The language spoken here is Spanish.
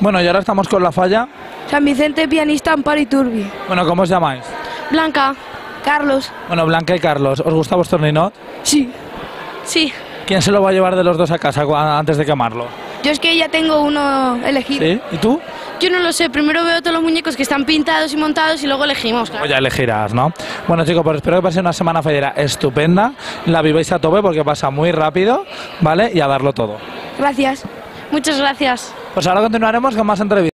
Bueno, y ahora estamos con la falla. San Vicente, pianista Amparo Iturbi. Bueno, ¿cómo os llamáis? Blanca, Carlos. Bueno, Blanca y Carlos, ¿os gusta vuestro ninot? Sí. Sí. ¿Quién se lo va a llevar de los dos a casa antes de quemarlo? Yo es que ya tengo uno elegido. ¿Sí? ¿Y tú? Yo no lo sé, primero veo todos los muñecos que están pintados y montados y luego elegimos. Claro. Ya elegirás, ¿no? Bueno chicos, pues espero que pase una semana fallera estupenda, la viváis a tope porque pasa muy rápido, ¿vale? Y a darlo todo. Gracias. Muchas gracias. Pues ahora continuaremos con más entrevistas.